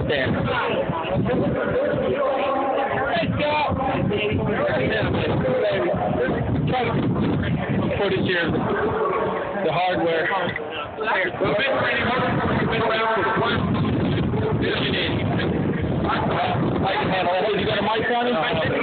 Right there. Let's go! Here. The hardware. We've been I can handle it. You got a mic on it?